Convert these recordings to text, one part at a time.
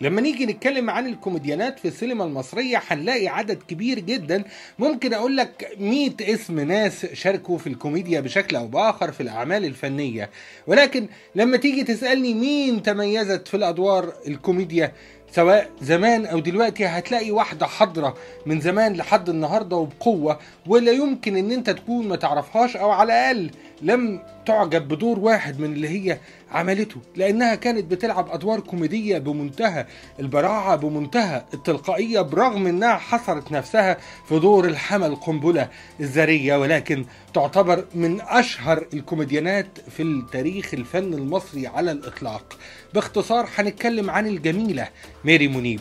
لما نيجي نتكلم عن الكوميديانات في السينما المصرية هنلاقي عدد كبير جدا. ممكن أقول لك 100 اسم ناس شاركوا في الكوميديا بشكل أو بآخر في الأعمال الفنية. ولكن لما تيجي تسألني مين تميزت في الأدوار الكوميديا سواء زمان أو دلوقتي هتلاقي واحدة حاضره من زمان لحد النهارده وبقوة. ولا يمكن إن أنت تكون ما تعرفهاش أو على الأقل لم تعجب بدور واحد من اللي هي عملته لأنها كانت بتلعب أدوار كوميدية بمنتهى البراعة بمنتهى التلقائية برغم إنها حصرت نفسها في دور الحمى القنبله الذرية ولكن تعتبر من أشهر الكوميديانات في التاريخ الفن المصري على الإطلاق. باختصار هنتكلم عن الجميلة ميري منيب.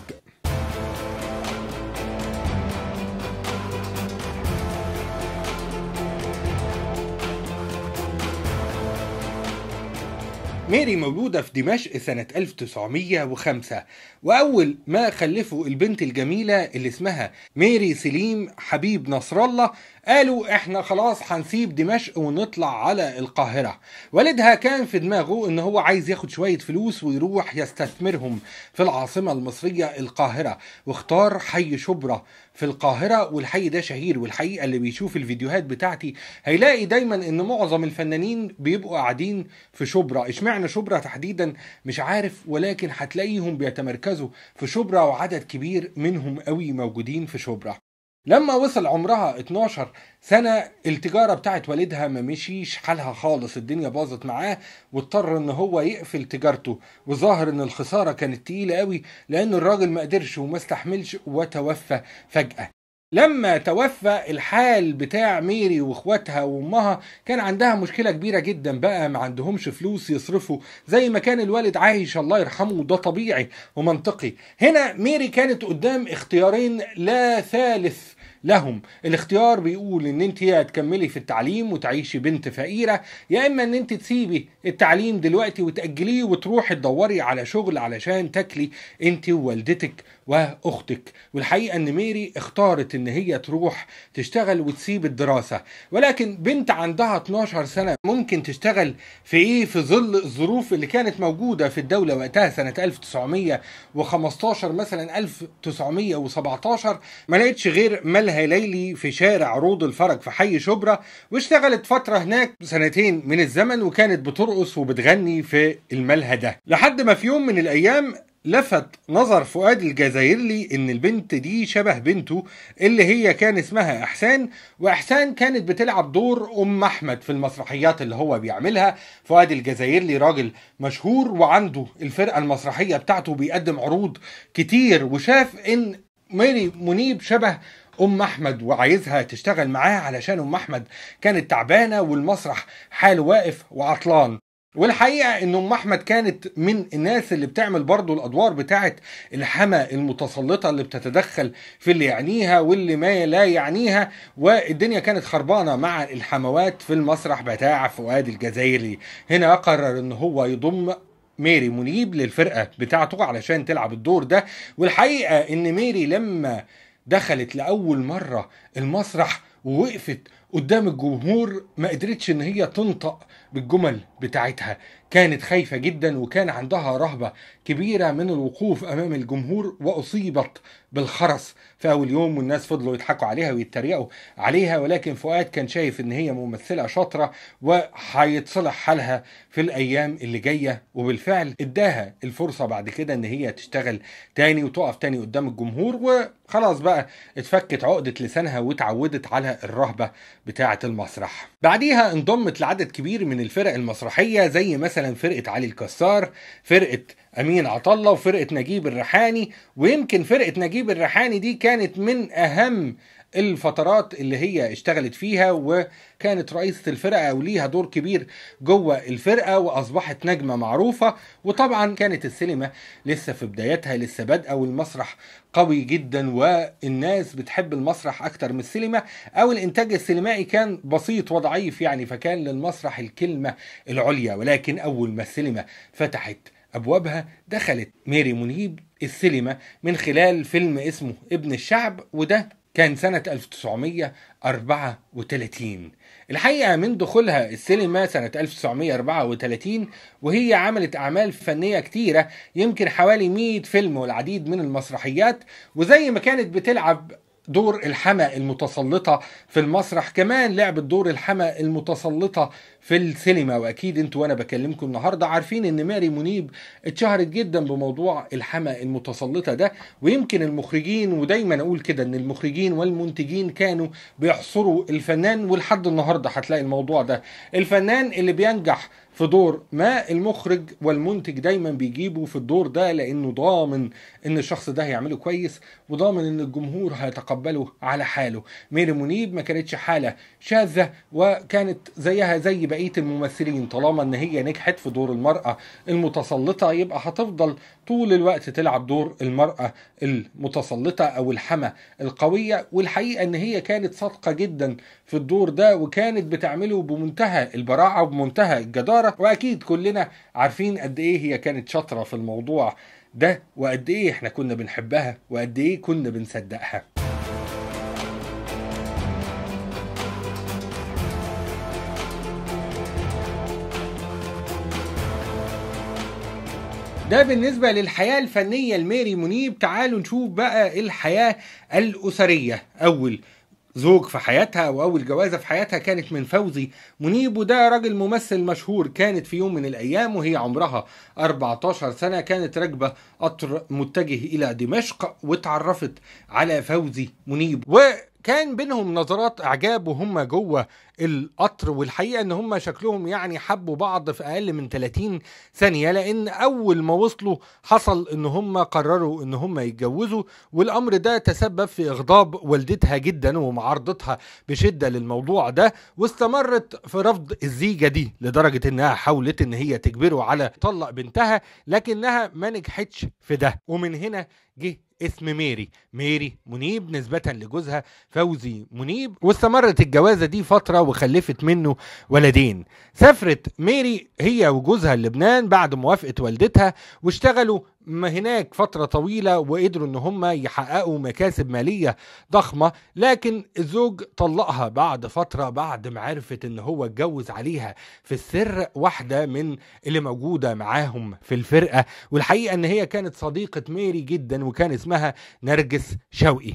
ميري مولودة في دمشق سنة 1905 وأول ما خلفوا البنت الجميلة اللي اسمها ميري سليم حبيب نصر الله قالوا إحنا خلاص هنسيب دمشق ونطلع على القاهرة. والدها كان في دماغه إن هو عايز ياخد شوية فلوس ويروح يستثمرهم في العاصمة المصرية القاهرة واختار حي شبرا. في القاهرة والحي ده شهير والحقيقة اللي بيشوف الفيديوهات بتاعتي هيلاقي دايما إن معظم الفنانين بيبقوا قاعدين في شبرا. اشمعنى شبرا تحديدا؟ مش عارف ولكن هتلاقيهم بيتمركزوا في شبرا وعدد كبير منهم قوي موجودين في شبرا. لما وصل عمرها 12 سنة التجارة بتاعت والدها ما مشيش حالها خالص الدنيا باظت معاه واضطر إن هو يقفل تجارته. وظاهر إن الخسارة كانت تقيلة قوي لأن الراجل ما قدرش وما استحملش وتوفى فجأة. لما توفى الحال بتاع ميري واخواتها وامها كان عندها مشكلة كبيرة جدا بقى ما عندهمش فلوس يصرفوا زي ما كان الوالد عايش الله يرحمه وده طبيعي ومنطقي. هنا ميري كانت قدام اختيارين لا ثالث لهم. الاختيار بيقول إن أنت يا تكملي في التعليم وتعيشي بنت فقيرة يا إما إن أنت تسيبي التعليم دلوقتي وتأجليه وتروحي تدوري على شغل علشان تاكلي أنت ووالدتك وأختك. والحقيقة إن ميري اختارت إن هي تروح تشتغل وتسيب الدراسة. ولكن بنت عندها 12 سنة ممكن تشتغل في إيه؟ في ظل الظروف اللي كانت موجودة في الدولة وقتها سنة 1915 مثلا 1917 ما لقيتش غير مالها ليلي في شارع روض الفرج في حي شبرا واشتغلت فترة هناك سنتين من الزمن وكانت بترقص وبتغني في الملهى ده لحد ما في يوم من الأيام لفت نظر فؤاد الجزائرلي إن البنت دي شبه بنته اللي هي كان اسمها إحسان وإحسان كانت بتلعب دور أم أحمد في المسرحيات اللي هو بيعملها. فؤاد الجزائرلي راجل مشهور وعنده الفرقة المسرحية بتاعته بيقدم عروض كتير وشاف إن ميري منيب شبه أم أحمد وعايزها تشتغل معاه علشان أم أحمد كانت تعبانة والمسرح حاله واقف وعطلان. والحقيقة إن أم أحمد كانت من الناس اللي بتعمل برضو الأدوار بتاعه الحما المتسلطة اللي بتتدخل في اللي يعنيها واللي ما لا يعنيها والدنيا كانت خربانة مع الحموات في المسرح بتاع فؤاد الجزائري. هنا قرر إن هو يضم ميري منيب للفرقة بتاعته علشان تلعب الدور ده. والحقيقة إن ميري لما دخلت لأول مرة المسرح ووقفت قدام الجمهور ما قدرتش إن هي تنطق بالجمل بتاعتها. كانت خايفة جدا وكان عندها رهبة كبيرة من الوقوف أمام الجمهور وأصيبت بالخرس. في أول يوم والناس فضلوا يضحكوا عليها ويتريقوا عليها ولكن فؤاد كان شايف إن هي ممثلة شاطرة وهيتصلح حالها في الأيام اللي جاية. وبالفعل إداها الفرصة بعد كده إن هي تشتغل تاني وتقف تاني قدام الجمهور. وخلاص بقى اتفكت عقدة لسانها واتعودت على الرهبة بتاعة المسرح. بعديها انضمت لعدد كبير من الفرق المسرحية زي مثلا فرقة علي الكسار فرقة أمين عطلة وفرقة نجيب الريحاني. ويمكن فرقة نجيب الريحاني دي كانت من أهم الفترات اللي هي اشتغلت فيها وكانت رئيسة الفرقة أو ليها دور كبير جوه الفرقة وأصبحت نجمة معروفة. وطبعا كانت السينما لسه في بدايتها لسه بادئة والمسرح قوي جدا والناس بتحب المسرح أكتر من السينما أو الإنتاج السينمائي كان بسيط وضعيف يعني فكان للمسرح الكلمة العليا. ولكن أول ما السينما فتحت أبوابها دخلت ميري منيب السينما من خلال فيلم اسمه ابن الشعب وده كان سنة 1934 الحقيقة من دخولها السينما سنة 1934 وهي عملت أعمال فنية كتيرة يمكن حوالي 100 فيلم والعديد من المسرحيات وزي ما كانت بتلعب دور الحما المتسلطة في المسرح كمان لعبت دور الحما المتسلطة في السينما. وأكيد أنتوا وأنا بكلمكم النهارده عارفين إن ماري منيب اتشهرت جدا بموضوع الحما المتسلطة ده. ويمكن المخرجين ودايما أقول كده إن المخرجين والمنتجين كانوا بيحصروا الفنان. ولحد النهارده هتلاقي الموضوع ده. الفنان اللي بينجح في دور ما المخرج والمنتج دايما بيجيبوا في الدور ده لأنه ضامن إن الشخص ده هيعمله كويس وضامن إن الجمهور هيتقبله على حاله. ميري منيب ما كانتش حالة شاذة وكانت زيها زي بقية الممثلين طالما إن هي نجحت في دور المرأة المتسلطة يبقى هتفضل طول الوقت تلعب دور المرأة المتسلطة أو الحما القوية والحقيقة إن هي كانت صادقة جدا في الدور ده وكانت بتعمله بمنتهى البراعة وبمنتهى الجدارة. وأكيد كلنا عارفين قد إيه هي كانت شاطرة في الموضوع ده وقد إيه إحنا كنا بنحبها وقد إيه كنا بنصدقها. ده بالنسبة للحياة الفنية لميري منيب. تعالوا نشوف بقى الحياة الأسرية. أول زوج في حياتها وأول جوازة في حياتها كانت من فوزي منيب وده راجل ممثل مشهور كانت في يوم من الأيام وهي عمرها 14 سنة. كانت راكبة قطر متجه إلى دمشق واتعرفت على فوزي منيب. وكان بينهم نظرات إعجاب وهم جوه القطر والحقيقة إن هم شكلهم يعني حبوا بعض في أقل من 30 ثانية لأن أول ما وصلوا حصل إن هم قرروا إن هم يتجوزوا والأمر ده تسبب في اغضاب والدتها جدا ومعارضتها بشدة للموضوع ده واستمرت في رفض الزيجة دي لدرجة إنها حاولت إن هي تجبره على طلق بنتها لكنها ما نجحتش في ده. ومن هنا جه اسم ميري. ميري منيب نسبة لجوزها فوزي منيب واستمرت الجوازة دي فترة وخلفت منه ولدين. سافرت ميري هي وجوزها لبنان بعد موافقة والدتها واشتغلوا هناك فترة طويلة وقدروا إن هم يحققوا مكاسب مالية ضخمة لكن الزوج طلقها بعد فترة بعد ما عرفت إن هو اتجوز عليها في السر واحدة من اللي موجودة معاهم في الفرقة. والحقيقة إن هي كانت صديقة ميري جدا وكان اسمها نرجس شوقي.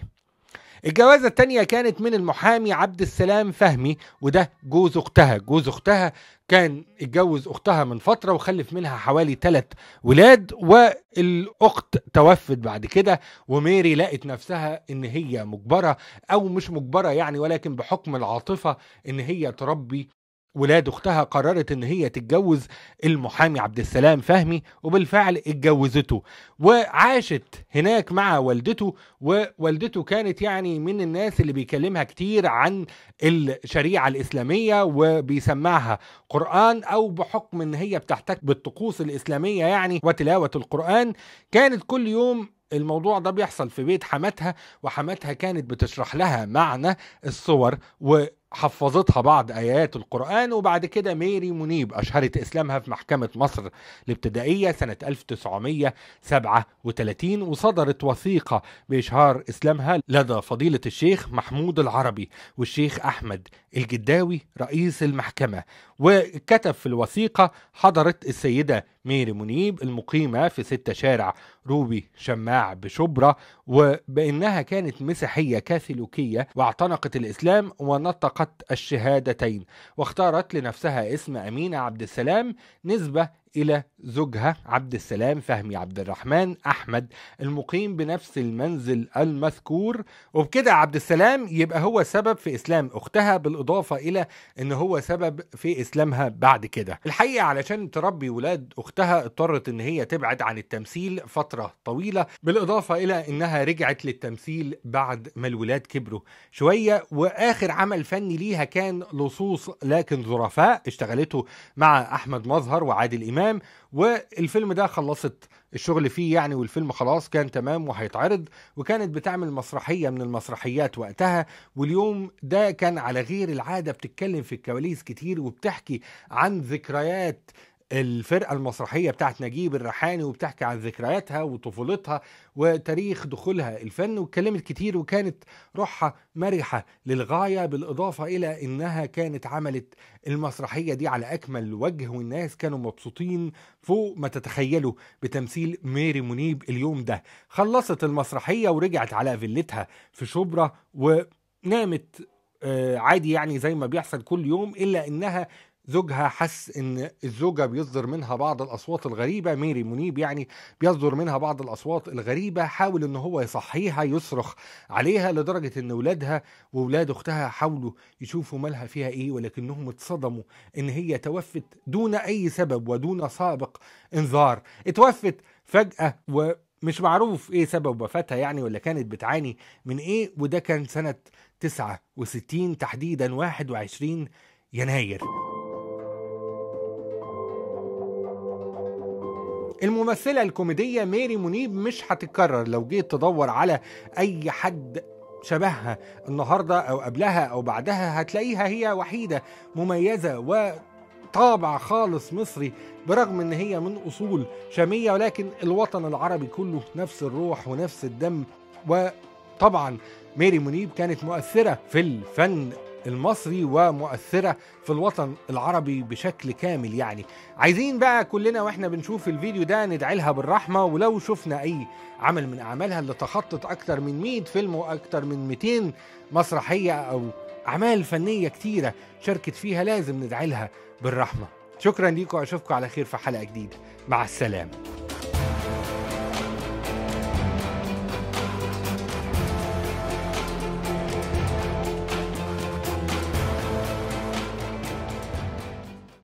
الجوازة التانية كانت من المحامي عبد السلام فهمي وده جوز أختها. جوز أختها كان اتجوز أختها من فترة وخلف منها حوالي ثلاث ولاد والأخت توفت بعد كده وميري لقت نفسها إن هي مجبرة أو مش مجبرة يعني ولكن بحكم العاطفة إن هي تربي ولاد أختها قررت إن هي تتجوز المحامي عبد السلام فهمي وبالفعل اتجوزته. وعاشت هناك مع والدته ووالدته كانت يعني من الناس اللي بيكلمها كتير عن الشريعة الإسلامية وبيسمعها قرآن أو بحكم إن هي بتحتك بالطقوس الإسلامية يعني وتلاوة القرآن. كانت كل يوم الموضوع ده بيحصل في بيت حماتها وحماتها كانت بتشرح لها معنى الصور و حفظتها بعض آيات القرآن وبعد كده ميري منيب أشهرت إسلامها في محكمة مصر الابتدائية سنة 1937 وصدرت وثيقة بإشهار إسلامها لدى فضيلة الشيخ محمود العربي والشيخ أحمد الجداوي رئيس المحكمة. وكتب في الوثيقة حضرت السيدة ميري منيب المقيمة في ستة شارع روبي شماع بشبرا وبأنها كانت مسيحية كاثوليكية واعتنقت الإسلام ونطقت الشهادتين واختارت لنفسها اسم أمينة عبد السلام نسبة إلى زوجها عبد السلام فهمي عبد الرحمن أحمد المقيم بنفس المنزل المذكور. وبكده عبد السلام يبقى هو سبب في إسلام أختها بالإضافة إلى أن هو سبب في إسلامها بعد كده. الحقيقة علشان تربي ولاد أختها اضطرت أن هي تبعد عن التمثيل فترة طويلة بالإضافة إلى أنها رجعت للتمثيل بعد ما الولاد كبروا شوية. وآخر عمل فني ليها كان لصوص لكن ظرفاء اشتغلته مع أحمد مظهر وعادل إمام. والفيلم ده خلصت الشغل فيه يعني والفيلم خلاص كان تمام وهيتعرض وكانت بتعمل مسرحية من المسرحيات وقتها واليوم ده كان على غير العادة بتتكلم في الكواليس كتير وبتحكي عن ذكريات الفرقة المسرحية بتاعت نجيب الريحاني وبتحكي عن ذكرياتها وطفولتها وتاريخ دخولها الفن واتكلمت كتير وكانت روحها مرحة للغاية بالإضافة إلى إنها كانت عملت المسرحية دي على أكمل وجه والناس كانوا مبسوطين فوق ما تتخيلوا بتمثيل ميري منيب اليوم ده. خلصت المسرحية ورجعت على فيلتها في شبرا ونامت آه، عادي يعني زي ما بيحصل كل يوم إلا إنها زوجها حس إن الزوجة بيصدر منها بعض الأصوات الغريبة. ميري منيب يعني بيصدر منها بعض الأصوات الغريبة حاول إن هو يصحيها يصرخ عليها لدرجة إن ولادها وولاد أختها حاولوا يشوفوا مالها فيها إيه ولكنهم اتصدموا إن هي توفت دون أي سبب ودون سابق إنذار. اتوفت فجأة و مش معروف إيه سبب وفاتها يعني ولا كانت بتعاني من إيه وده كان سنة 69 تحديدا 21 يناير. الممثلة الكوميدية ميري منيب مش هتتكرر لو جيت تدور على أي حد شبهها النهاردة أو قبلها أو بعدها هتلاقيها هي وحيدة مميزة وطابع خالص مصري برغم إن هي من أصول شامية ولكن الوطن العربي كله نفس الروح ونفس الدم. وطبعا ميري منيب كانت مؤثرة في الفن. المصري ومؤثرة في الوطن العربي بشكل كامل يعني. عايزين بقى كلنا وإحنا بنشوف الفيديو ده ندعي لها بالرحمة ولو شفنا أي عمل من أعمالها اللي تخطت أكتر من 100 فيلم وأكتر من 200 مسرحية أو أعمال فنية كتيرة شاركت فيها لازم ندعي لها بالرحمة. شكرا ليكم واشوفكم على خير في حلقة جديدة. مع السلامة.